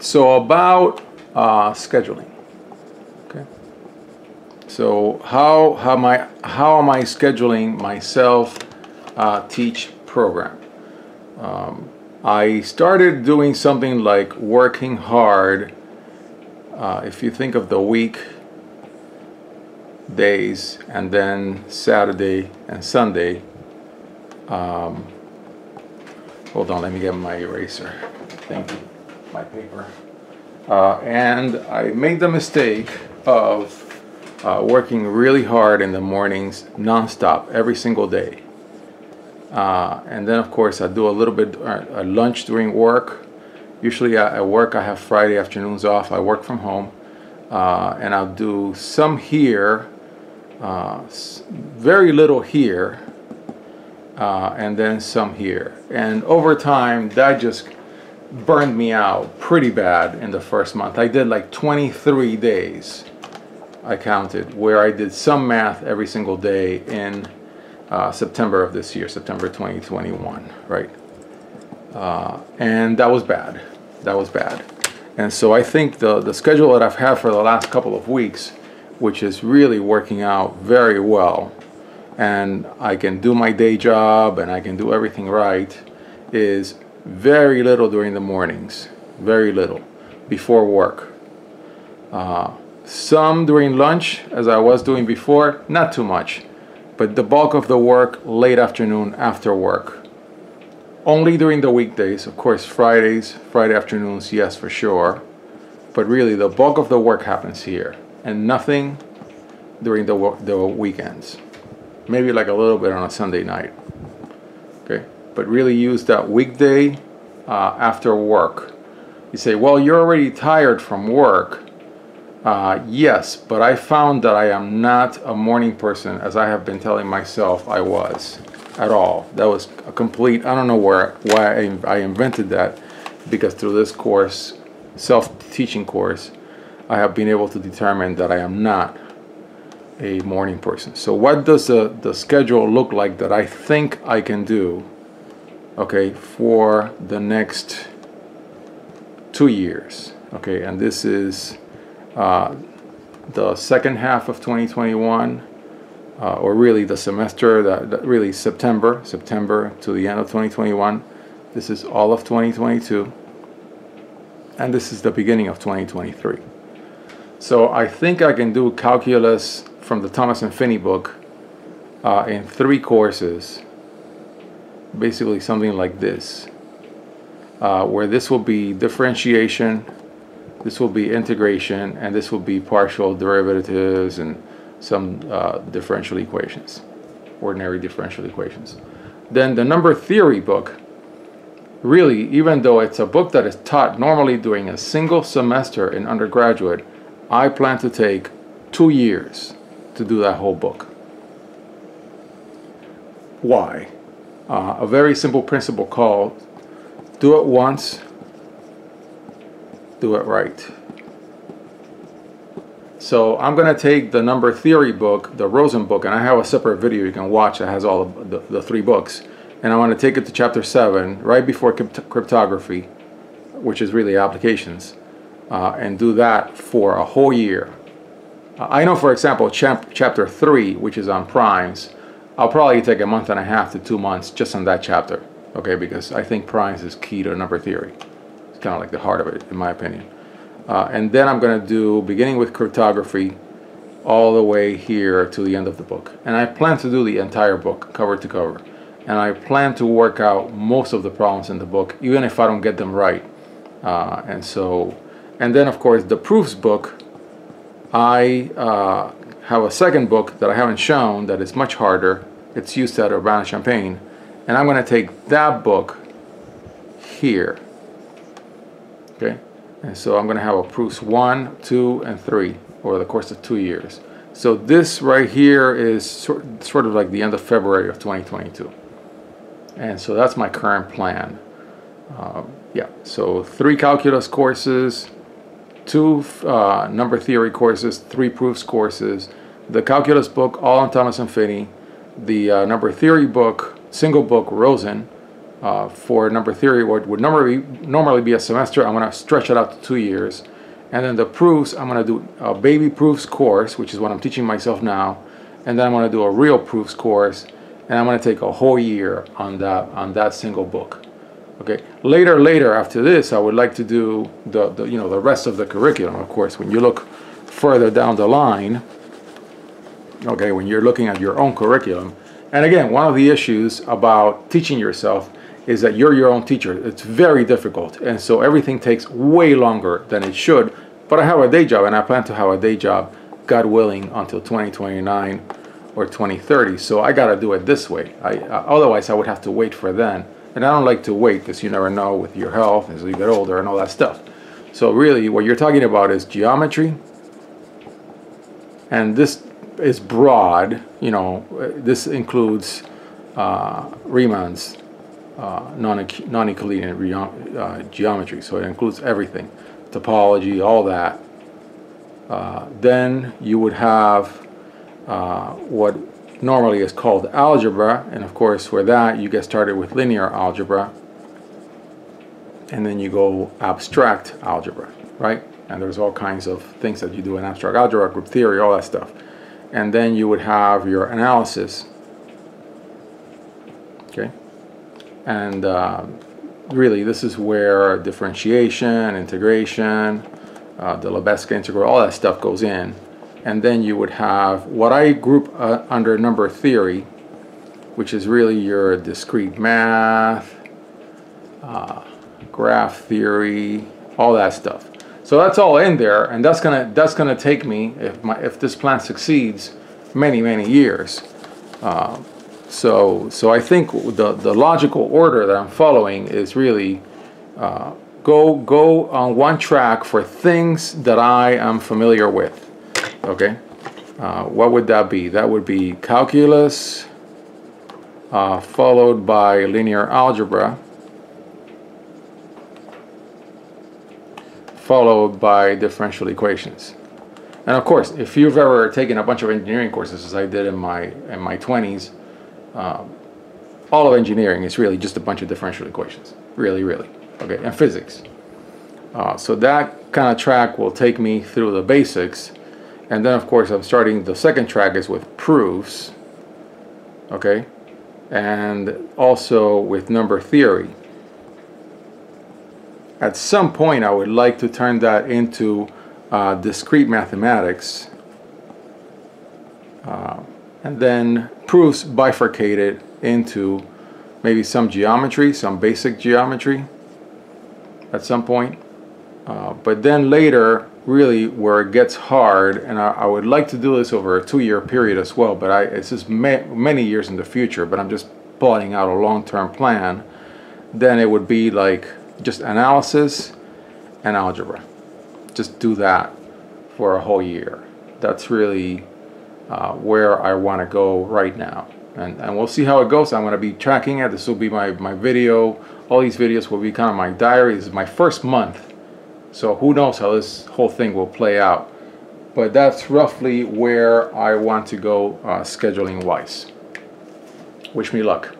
so about uh, scheduling. Okay. So how how am I how am I scheduling myself uh, teach program? Um, I started doing something like working hard. Uh, if you think of the week days and then Saturday and Sunday. Um, hold on, let me get my eraser. Thank you, my paper. Uh, and I made the mistake of uh, working really hard in the mornings, nonstop, every single day. Uh, and then, of course, I do a little bit uh, lunch during work. Usually at work, I have Friday afternoons off. I work from home. Uh, and I'll do some here, uh, very little here, uh, and then some here. And over time, that just burned me out pretty bad in the first month. I did like 23 days, I counted, where I did some math every single day in uh, September of this year, September 2021, right? Uh, and that was bad. That was bad. And so I think the, the schedule that I've had for the last couple of weeks, which is really working out very well, and I can do my day job and I can do everything right, is very little during the mornings, very little before work. Uh, some during lunch, as I was doing before, not too much, but the bulk of the work late afternoon after work. Only during the weekdays, of course, Fridays, Friday afternoons, yes, for sure. But really, the bulk of the work happens here, and nothing during the, the weekends. Maybe like a little bit on a Sunday night. Okay but really use that weekday uh, after work. You say, well, you're already tired from work. Uh, yes, but I found that I am not a morning person as I have been telling myself I was at all. That was a complete, I don't know where, why I, I invented that because through this course, self-teaching course, I have been able to determine that I am not a morning person. So what does the, the schedule look like that I think I can do okay for the next two years okay and this is uh, the second half of 2021 uh, or really the semester that, that, really September September to the end of 2021 this is all of 2022 and this is the beginning of 2023 so I think I can do calculus from the Thomas and Finney book uh, in three courses basically something like this uh, where this will be differentiation this will be integration and this will be partial derivatives and some uh, differential equations ordinary differential equations. Then the number theory book really even though it's a book that is taught normally during a single semester in undergraduate I plan to take two years to do that whole book. Why uh, a very simple principle called do it once, do it right. So I'm going to take the number theory book, the Rosen book, and I have a separate video you can watch that has all of the, the three books. And I want to take it to chapter 7, right before cryptography, which is really applications, uh, and do that for a whole year. Uh, I know, for example, chapter 3, which is on primes, I'll probably take a month and a half to two months just on that chapter, okay? Because I think primes is key to number theory. It's kind of like the heart of it, in my opinion. Uh, and then I'm going to do, beginning with cryptography, all the way here to the end of the book. And I plan to do the entire book, cover to cover. And I plan to work out most of the problems in the book, even if I don't get them right. Uh, and so, and then of course the proofs book, I uh, have a second book that I haven't shown that is much harder. It's used at Urbana-Champaign. And I'm going to take that book here. Okay? And so I'm going to have a proofs 1, 2, and 3 over the course of two years. So this right here is sort, sort of like the end of February of 2022. And so that's my current plan. Uh, yeah, so three calculus courses, two uh, number theory courses, three proofs courses, the calculus book, all on Thomas and Finney, the uh, number theory book, single book, Rosen, uh, for number theory, what would normally normally be a semester, I'm going to stretch it out to two years. And then the proofs, I'm going to do a baby proofs course, which is what I'm teaching myself now. And then I'm going to do a real proofs course, and I'm going to take a whole year on that on that single book. Okay. Later, later after this, I would like to do the, the you know the rest of the curriculum. Of course, when you look further down the line, okay, when you're looking at your own curriculum, and again, one of the issues about teaching yourself is that you're your own teacher. It's very difficult, and so everything takes way longer than it should. But I have a day job, and I plan to have a day job, God willing, until 2029 or 2030. So I got to do it this way. I, uh, otherwise, I would have to wait for then. And I don't like to wait because you never know with your health as you get older and all that stuff. So really, what you're talking about is geometry, and this is broad. You know, this includes uh, Riemann's uh, non-Euclidean uh, geometry, so it includes everything, topology, all that. Uh, then you would have uh, what normally is called algebra, and of course for that you get started with linear algebra, and then you go abstract algebra, right? And there's all kinds of things that you do in abstract algebra, group theory, all that stuff. And then you would have your analysis, okay? And uh, really this is where differentiation, integration, uh, the Lebesgue integral, all that stuff goes in and then you would have what I group uh, under number theory, which is really your discrete math, uh, graph theory, all that stuff. So that's all in there, and that's gonna that's gonna take me if my if this plan succeeds, many many years. Uh, so so I think the the logical order that I'm following is really uh, go go on one track for things that I am familiar with okay? Uh, what would that be? That would be calculus uh, followed by linear algebra followed by differential equations. And of course, if you've ever taken a bunch of engineering courses, as I did in my in my 20s, um, all of engineering is really just a bunch of differential equations. Really, really. Okay, and physics. Uh, so that kind of track will take me through the basics and then of course I'm starting the second track is with proofs okay and also with number theory at some point I would like to turn that into uh, discrete mathematics uh, and then proofs bifurcated into maybe some geometry some basic geometry at some point. Uh, but then later really where it gets hard, and I, I, would like to do this over a two-year period as well, but I, it's just ma many years in the future, but I'm just plotting out a long-term plan, then it would be like just analysis and algebra. Just do that for a whole year. That's really uh, where I want to go right now. And, and we'll see how it goes. I'm going to be tracking it. This will be my, my video. All these videos will be kind of my diary. This is my first month so who knows how this whole thing will play out. But that's roughly where I want to go uh, scheduling wise. Wish me luck.